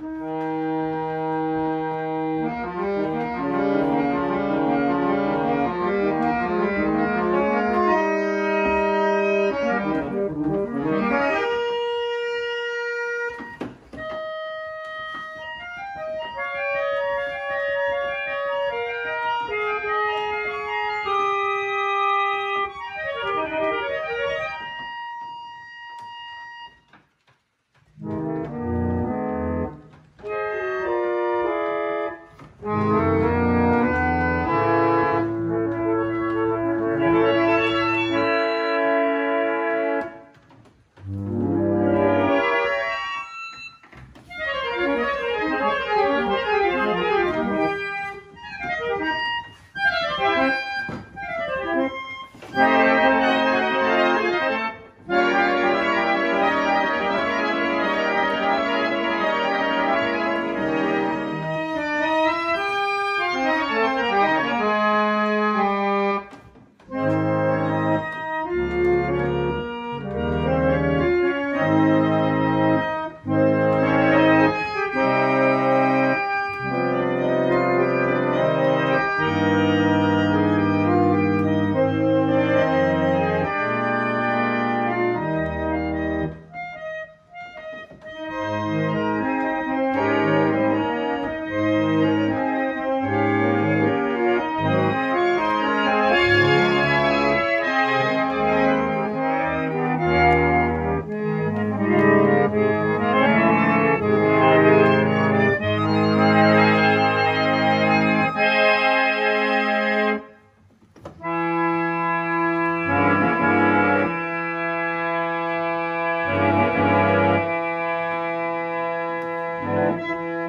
Música Thank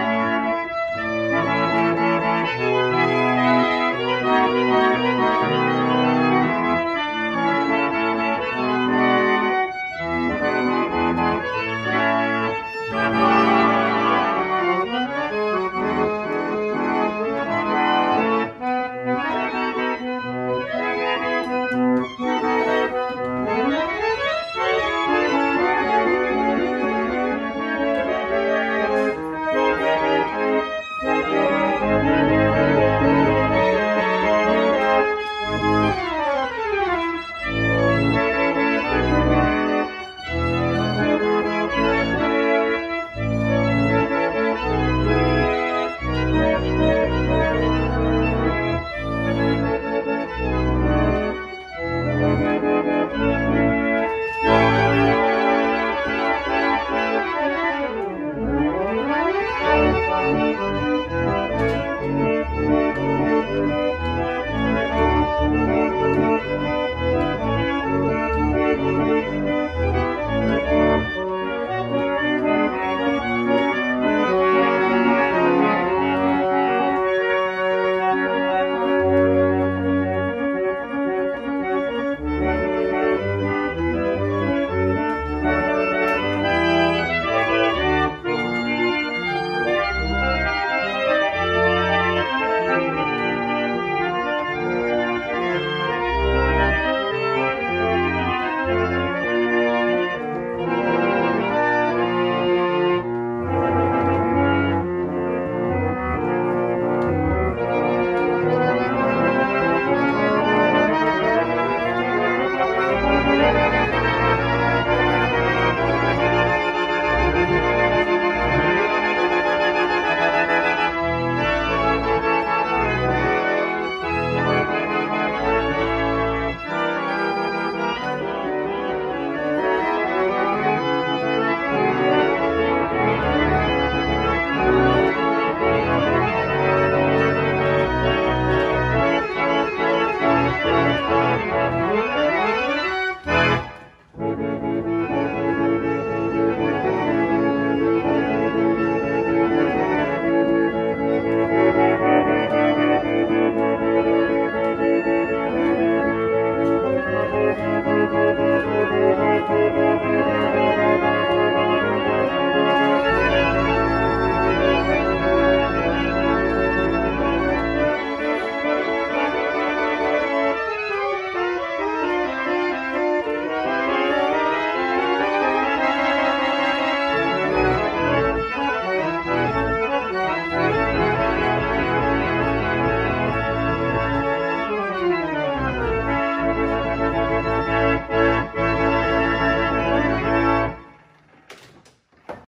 you.